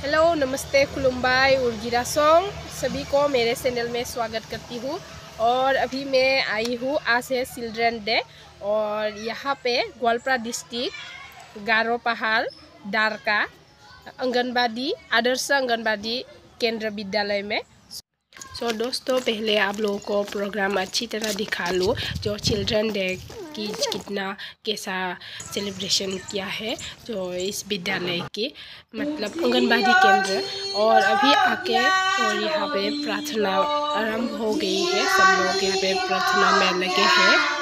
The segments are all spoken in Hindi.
हेलो नमस्ते खुलुम्बाई उर्गिरा सॉन्ग। सभी को मेरे चैनल में स्वागत करती हूँ। और अभी मैं आई हूँ आज है चिल्ड्रन डे। और यहाँ पे ग्वालपरा डिस्ट्रिक्ट गारो पहाड़ दारका आंगनबाड़ी आदर्श आंगनबाड़ी केंद्र विद्यालय में। सो so, दोस्तों पहले आप लोगों को प्रोग्राम अच्छी तरह दिखा लूँ जो चिल्ड्रन डे की कितना कैसा सेलिब्रेशन किया है जो इस विद्यालय के मतलब आंगनबाड़ी केंद्र। और अभी आके और यहाँ पे प्रार्थना आरंभ हो गई है सब लोग यहाँ पे प्रार्थना में लगे हैं।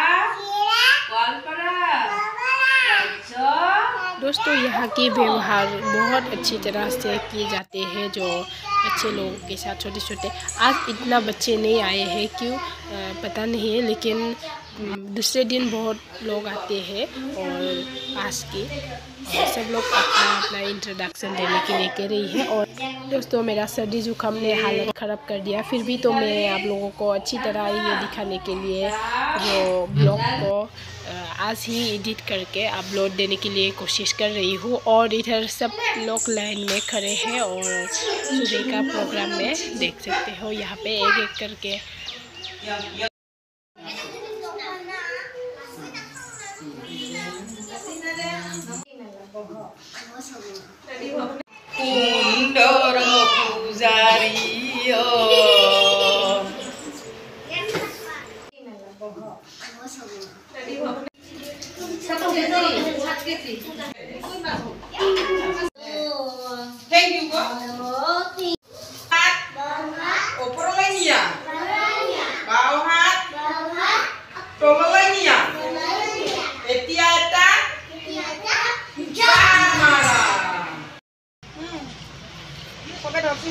दोस्तों, यहाँ की व्यवहार बहुत अच्छी तरह से किए जाते हैं जो बच्चे लोगों के साथ छोटे छोटे आज इतना बच्चे नहीं आए हैं, क्यों? पता नहीं है, लेकिन दूसरे दिन बहुत लोग आते हैं और आज के सब लोग अपना अपना इंट्रोडक्शन देने के लिए कह रही है और दोस्तों, मेरा सर्दी जुकाम ने हालत ख़राब कर दिया। फिर भी तो मैं आप लोगों को अच्छी तरह ये दिखाने के लिए जो ब्लॉग को आज ही एडिट करके अपलोड देने के लिए कोशिश कर रही हूँ और इधर सब लोग लाइन में खड़े हैं और सुबह का प्रोग्राम में देख सकते हो। यहाँ पे एक एक करके। पूजारी Thank you po.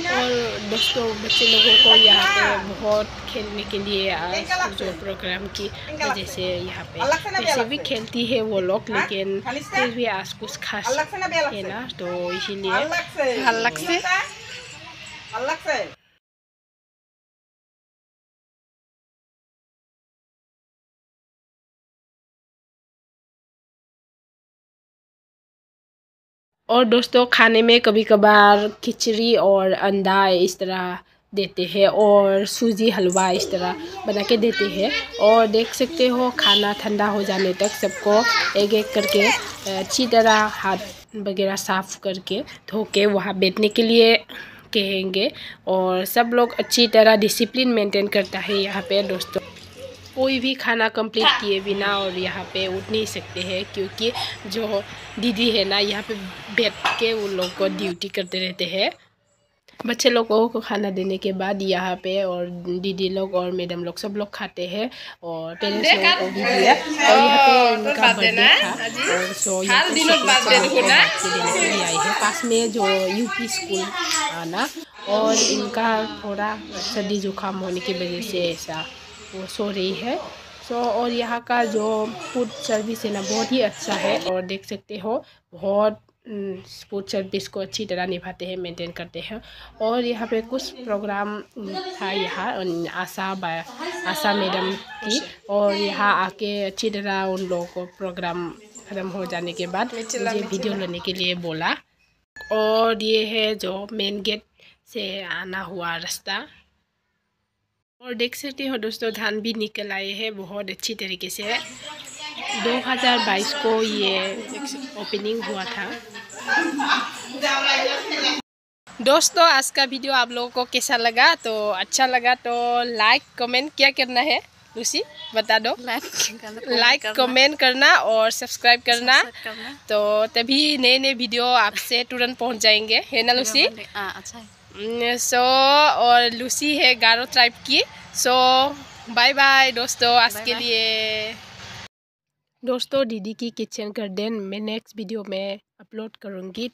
और दोस्तों बच्चे लोगों को यहाँ पे बहुत खेलने के लिए आज जो प्रोग्राम की वजह से यहाँ पे वैसे भी खेलती है वो लोग लेकिन फिर भी आज कुछ खास है ना? तो इसीलिए अलग से। और दोस्तों, खाने में कभी कभार खिचड़ी और अंडा इस तरह देते हैं और सूजी हलवा इस तरह बना के देते हैं। और देख सकते हो, खाना ठंडा हो जाने तक सबको एक एक करके, अच्छी तरह हाथ वगैरह साफ़ करके धो के वहाँ बैठने के लिए कहेंगे। और सब लोग अच्छी तरह डिसिप्लिन मेंटेन करता है यहाँ पे दोस्तों। कोई भी खाना कंप्लीट किए बिना और यहाँ पे उठ नहीं सकते हैं क्योंकि जो दीदी है ना यहाँ पे बैठ के उन लोग को ड्यूटी करते रहते हैं। बच्चे लोगों को खाना देने के बाद यहाँ पे और दीदी लोग और मैडम लोग सब लोग खाते हैं और पेरेंट्स लोगों को भी दिया। और यहाँ पे इनका बर्थडे था। और सो यहाँ पे देने आई है। पास में जो यूपी स्कूल आना और इनका थोड़ा सर्दी जुकाम होने की वजह से ऐसा वो सो रही है। सो और यहाँ का जो फ़ूड सर्विस है ना बहुत ही अच्छा है और देख सकते हो बहुत फ़ूड सर्विस को अच्छी तरह निभाते हैं मेंटेन करते हैं। और यहाँ पे कुछ प्रोग्राम था यहाँ आशा बा आशा मैडम की। और यहाँ आके अच्छी तरह उन लोगों को प्रोग्राम ख़त्म हो जाने के बाद मुझे वीडियो लेने के लिए बोला। और ये है जो मेन गेट से आना हुआ रास्ता। और देख सकते हो दोस्तों धान भी निकल आए हैं बहुत अच्छी तरीके से। 2022 को ये ओपनिंग हुआ था। दोस्तों आज का वीडियो आप लोगों को कैसा लगा? तो अच्छा लगा तो लाइक कमेंट क्या करना है? लूसी बता दो। लाइक कमेंट करना। और सब्सक्राइब करना। तो तभी नए नए वीडियो आपसे तुरंत पहुँच जाएँगे। है ना लूसी अच्छा है। सो और लूसी है गारो ट्राइब की. सो बाय बाय दोस्तों आज के लिए. दोस्तों दीदी की किचन गार्डन मैं नेक्स्ट वीडियो में अपलोड करूँगी.